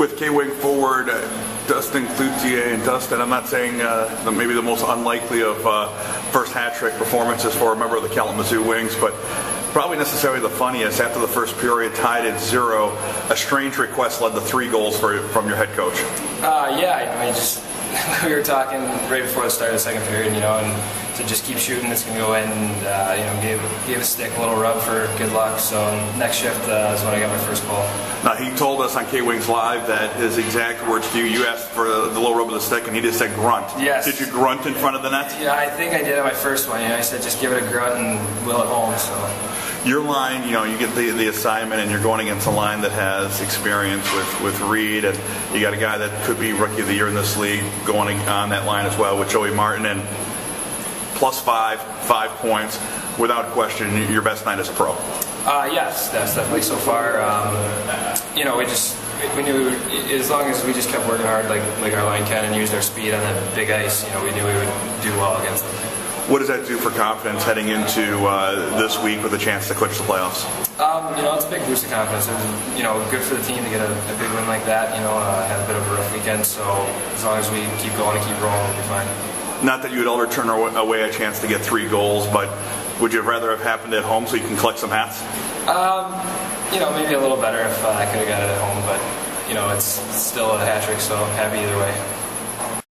with K-Wing forward uh, Dustin Cloutier and Dustin, I'm not saying uh, maybe the most unlikely of uh, first hat trick performances for a member of the Kalamazoo Wings, but probably necessarily the funniest. After the first period, tied at zero, a strange request led to three goals for, from your head coach. Uh, yeah, I just we were talking right before the start of the second period, you know, and to just keep shooting, it's gonna go in. And uh, you know, gave gave a stick a little rub for good luck. So next shift uh, is when I got my first goal. Now he told us on K Wings Live that his exact words to you, you asked for the little rub of the stick, and he just said grunt. Yes. Did you grunt in front of the net? Yeah, I think I did at my first one. You know, I said just give it a grunt and will it home. So your line, you know, you get the, the assignment and you're going against a line that has experience with, with Reed, and you got a guy that could be rookie of the year in this league going on that line as well with Joey Martin, and plus five, five points, without question, your best night as a pro. Uh, yes, that's definitely so far. Um, you know, we just we knew as long as we just kept working hard, like like our line can, and used our speed on that big ice, you know, we knew we would do well against them. What does that do for confidence heading into uh, this week with a chance to clinch the playoffs? Um, you know, it's a big boost of confidence. It was, you know, good for the team to get a, a big win like that. You know, uh, had a bit of a rough weekend, so as long as we keep going and keep rolling, we'll be fine. Not that you would ever turn away a chance to get three goals, but would you rather have happened at home so you can collect some hats? Um, you know, maybe a little better if uh, I could have got it at home, but you know, it's still a hat trick, so happy either way.